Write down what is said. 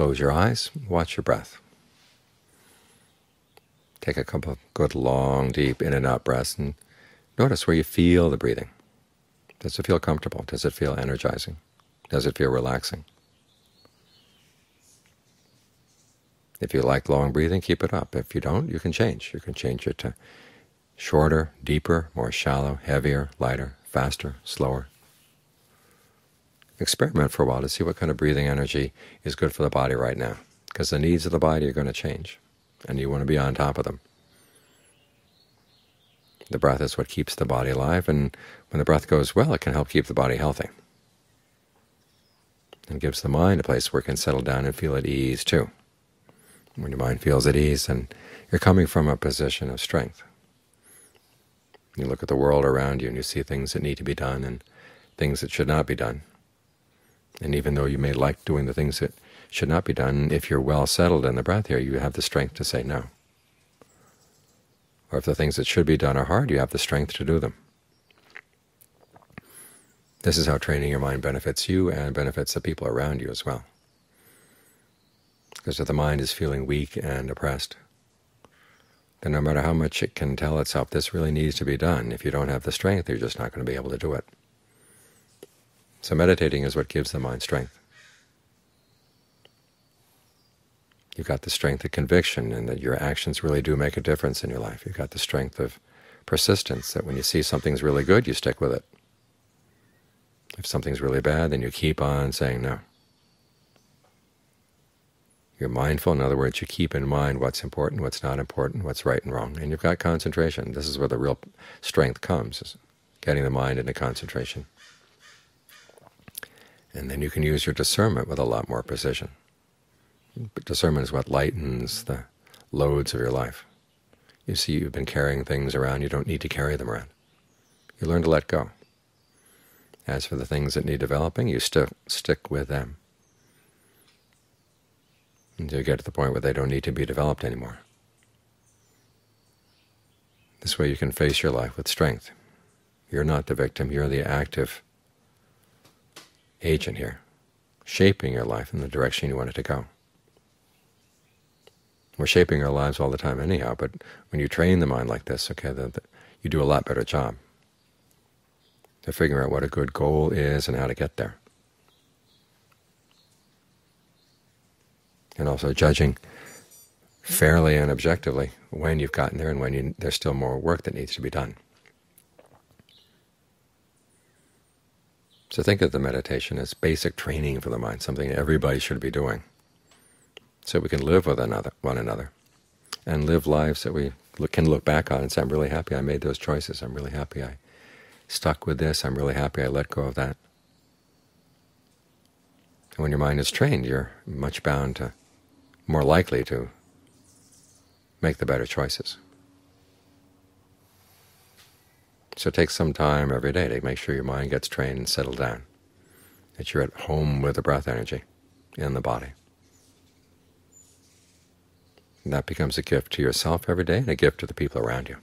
close your eyes, watch your breath. Take a couple of good, long, deep in and out breaths, and notice where you feel the breathing. Does it feel comfortable? Does it feel energizing? Does it feel relaxing? If you like long breathing, keep it up. If you don't, you can change. You can change it to shorter, deeper, more shallow, heavier, lighter, faster, slower. Experiment for a while to see what kind of breathing energy is good for the body right now, because the needs of the body are going to change, and you want to be on top of them. The breath is what keeps the body alive, and when the breath goes well, it can help keep the body healthy. And gives the mind a place where it can settle down and feel at ease, too. When your mind feels at ease, and you're coming from a position of strength. You look at the world around you and you see things that need to be done and things that should not be done. And even though you may like doing the things that should not be done, if you're well settled in the breath here, you have the strength to say no. Or if the things that should be done are hard, you have the strength to do them. This is how training your mind benefits you and benefits the people around you as well. Because if the mind is feeling weak and oppressed, then no matter how much it can tell itself this really needs to be done, if you don't have the strength, you're just not going to be able to do it. So meditating is what gives the mind strength. You've got the strength of conviction and that your actions really do make a difference in your life. You've got the strength of persistence, that when you see something's really good, you stick with it. If something's really bad, then you keep on saying no. You're mindful. In other words, you keep in mind what's important, what's not important, what's right and wrong. And you've got concentration. This is where the real strength comes, is getting the mind into concentration. And then you can use your discernment with a lot more precision. But discernment is what lightens the loads of your life. You see you've been carrying things around, you don't need to carry them around. You learn to let go. As for the things that need developing, you st stick with them until you get to the point where they don't need to be developed anymore. This way you can face your life with strength. You're not the victim, you're the active agent here, shaping your life in the direction you want it to go. We're shaping our lives all the time anyhow, but when you train the mind like this, okay, the, the, you do a lot better job to figure out what a good goal is and how to get there. and also judging fairly and objectively when you've gotten there and when you, there's still more work that needs to be done. So think of the meditation as basic training for the mind, something everybody should be doing, so we can live with another, one another and live lives that we look, can look back on and say, I'm really happy I made those choices. I'm really happy I stuck with this. I'm really happy I let go of that. And when your mind is trained, you're much bound to more likely to make the better choices. So take some time every day to make sure your mind gets trained and settled down, that you're at home with the breath energy in the body. And that becomes a gift to yourself every day and a gift to the people around you.